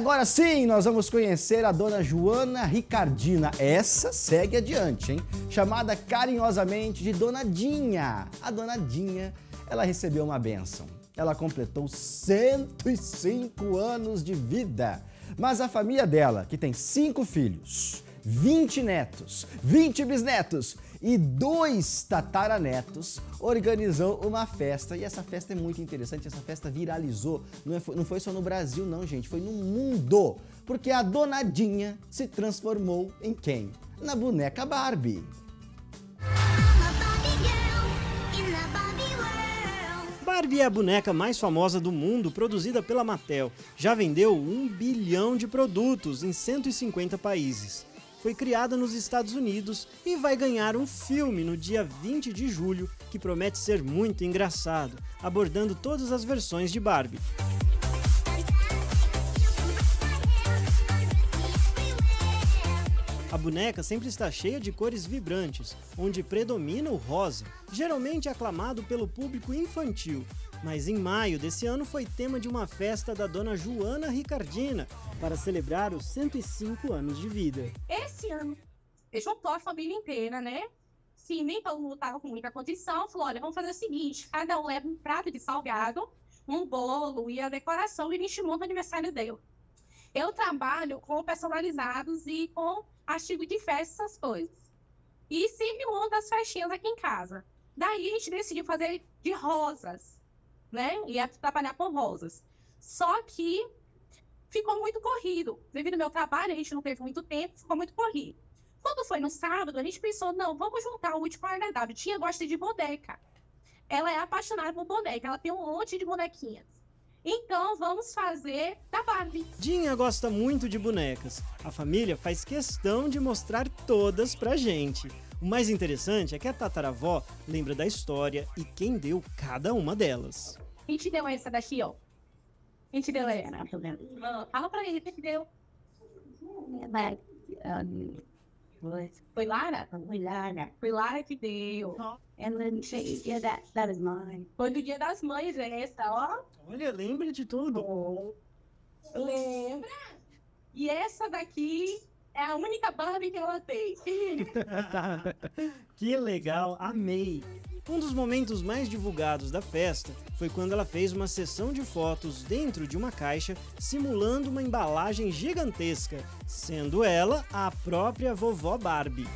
agora sim, nós vamos conhecer a dona Joana Ricardina. Essa segue adiante, hein? Chamada carinhosamente de Dona Dinha. A Dona Dinha, ela recebeu uma bênção. Ela completou 105 anos de vida. Mas a família dela, que tem cinco filhos, 20 netos, 20 bisnetos e dois tataranetos organizou uma festa. E essa festa é muito interessante, essa festa viralizou. Não, é, não foi só no Brasil, não, gente, foi no mundo. Porque a donadinha se transformou em quem? Na boneca Barbie. Barbie é a boneca mais famosa do mundo produzida pela Mattel. Já vendeu um bilhão de produtos em 150 países foi criada nos Estados Unidos e vai ganhar um filme no dia 20 de julho que promete ser muito engraçado, abordando todas as versões de Barbie. A boneca sempre está cheia de cores vibrantes, onde predomina o rosa, geralmente aclamado pelo público infantil, mas em maio desse ano foi tema de uma festa da dona Joana Ricardina para celebrar os 105 anos de vida. Esse ano, juntou a família inteira, né? Sim, nem todo mundo estava com muita condição. Falou: olha, vamos fazer o seguinte: cada um leva um prato de salgado, um bolo e a decoração e a gente monta o aniversário dele. Eu trabalho com personalizados e com artigo de festa, essas coisas. E sempre monta as festinhas aqui em casa. Daí a gente decidiu fazer de rosas né? Ia trabalhar com rosas. Só que ficou muito corrido. Devido ao meu trabalho, a gente não teve muito tempo, ficou muito corrido. Quando foi no sábado, a gente pensou, não, vamos juntar o último agradável. Tinha gosta de boneca. Ela é apaixonada por boneca, ela tem um monte de bonequinhas. Então vamos fazer da Barbie. Dinha gosta muito de bonecas. A família faz questão de mostrar todas pra gente. O mais interessante é que a tataravó lembra da história e quem deu cada uma delas. Quem te deu essa daqui, ó? Quem te deu essa? Fala pra ele, quem te deu? Foi Lara? Foi Lara. Foi Lara que deu. And then she, yeah, that, that is mine. Foi do dia das mães essa, ó. Olha, lembra de tudo. Lembra? E essa daqui é a única Barbie que ela tem. que legal, amei. Um dos momentos mais divulgados da festa foi quando ela fez uma sessão de fotos dentro de uma caixa simulando uma embalagem gigantesca, sendo ela a própria vovó Barbie.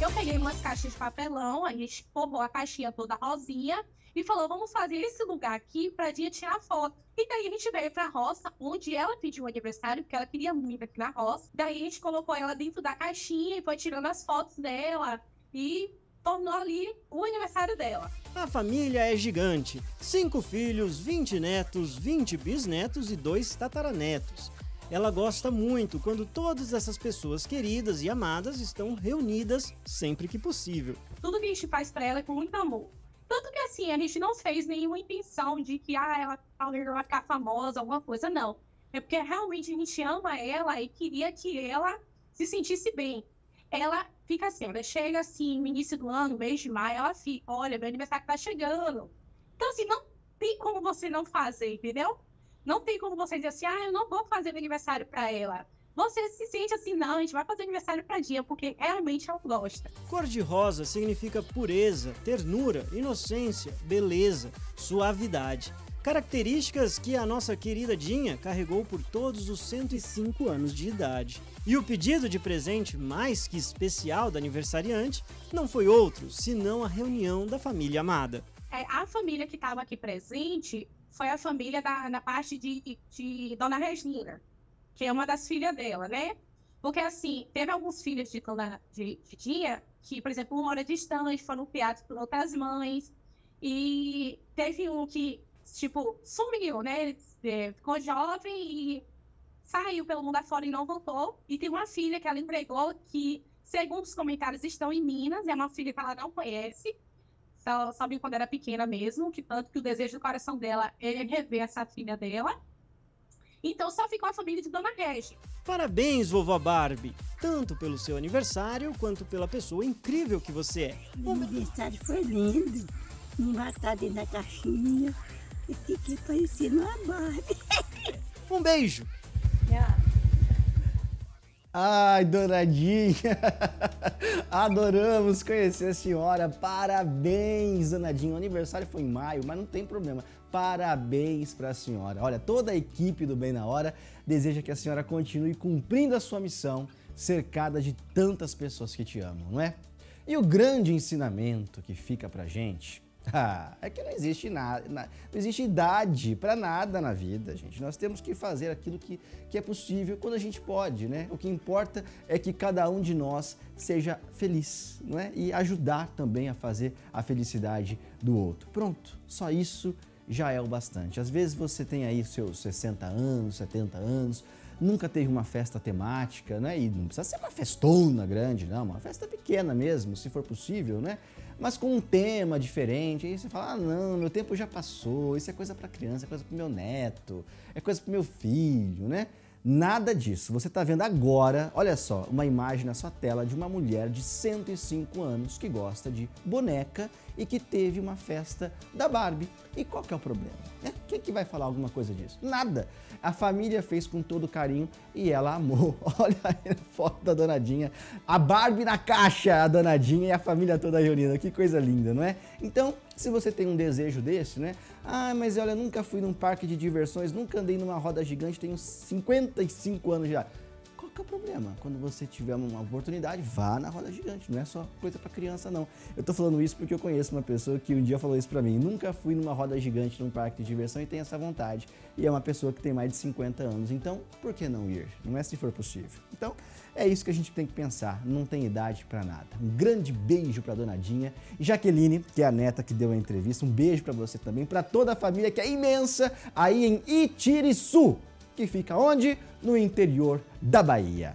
Eu peguei umas caixas de papelão, a gente formou a caixinha toda rosinha e falou: vamos fazer esse lugar aqui para dia tirar foto. E daí a gente veio pra roça, onde ela pediu o aniversário, porque ela queria muito aqui na roça. Daí a gente colocou ela dentro da caixinha e foi tirando as fotos dela e tornou ali o aniversário dela. A família é gigante: cinco filhos, 20 netos, 20 bisnetos e dois tataranetos. Ela gosta muito quando todas essas pessoas queridas e amadas estão reunidas sempre que possível. Tudo que a gente faz para ela é com muito amor. Assim, a gente não fez nenhuma intenção de que ah, ela talvez vai ficar famosa, alguma coisa, não. É porque realmente a gente ama ela e queria que ela se sentisse bem. Ela fica assim, ela chega assim, no início do ano, mês de maio, ela fica, olha, meu aniversário tá chegando. Então, assim, não tem como você não fazer, entendeu? Não tem como você dizer assim, ah, eu não vou fazer meu aniversário para ela. Você se sente assim, não, a gente vai fazer aniversário para dia, porque realmente ela gosta. Cor de rosa significa pureza, ternura, inocência, beleza, suavidade. Características que a nossa querida Dinha carregou por todos os 105 anos de idade. E o pedido de presente mais que especial da aniversariante não foi outro, senão a reunião da família amada. É, a família que estava aqui presente foi a família da, da parte de, de Dona Regina, que é uma das filhas dela, né? Porque, assim, teve alguns filhos de de, de Dia que, por exemplo, uma hora distante, foram criados por outras mães. E teve um que, tipo, sumiu, né? Ele é, ficou jovem e saiu pelo mundo afora e não voltou. E tem uma filha que ela entregou que, segundo os comentários, estão em Minas. É uma filha que ela não conhece ela sabia quando era pequena mesmo, que tanto que o desejo do coração dela é rever essa filha dela. Então só ficou a família de Dona Regi. Parabéns, vovó Barbie! Tanto pelo seu aniversário, quanto pela pessoa incrível que você é. O aniversário foi lindo. embatar dentro da caixinha e fiquei parecendo uma Barbie. Um beijo! Ai, Donadinha! Adoramos conhecer a senhora. Parabéns, Donadinha. O aniversário foi em maio, mas não tem problema. Parabéns para a senhora. Olha, toda a equipe do Bem na Hora deseja que a senhora continue cumprindo a sua missão, cercada de tantas pessoas que te amam, não é? E o grande ensinamento que fica pra gente é que não existe nada, não existe idade para nada na vida, gente. Nós temos que fazer aquilo que, que é possível quando a gente pode, né? O que importa é que cada um de nós seja feliz, não é? E ajudar também a fazer a felicidade do outro. Pronto, só isso já é o bastante. Às vezes você tem aí seus 60 anos, 70 anos, nunca teve uma festa temática, né? E não precisa ser uma festona grande, não, uma festa pequena mesmo, se for possível, né? Mas com um tema diferente. Aí você fala: ah, não, meu tempo já passou, isso é coisa para criança, é coisa para meu neto, é coisa para meu filho, né? Nada disso. Você está vendo agora, olha só, uma imagem na sua tela de uma mulher de 105 anos que gosta de boneca e que teve uma festa da Barbie. E qual que é o problema? É, quem que vai falar alguma coisa disso? Nada. A família fez com todo carinho e ela amou. Olha aí a foto da donadinha. A Barbie na caixa, a donadinha e a família toda reunida. Que coisa linda, não é? Então, se você tem um desejo desse, né? Ah, mas olha, nunca fui num parque de diversões, nunca andei numa roda gigante, tenho 55 anos já que é o problema? Quando você tiver uma oportunidade, vá na roda gigante. Não é só coisa para criança, não. Eu tô falando isso porque eu conheço uma pessoa que um dia falou isso para mim. Nunca fui numa roda gigante num parque de diversão e tem essa vontade. E é uma pessoa que tem mais de 50 anos. Então, por que não ir? Não é se for possível. Então, é isso que a gente tem que pensar. Não tem idade para nada. Um grande beijo para Donadinha. Jaqueline, que é a neta que deu a entrevista. Um beijo para você também. Para toda a família que é imensa aí em Itiriçu que fica onde? No interior da Bahia.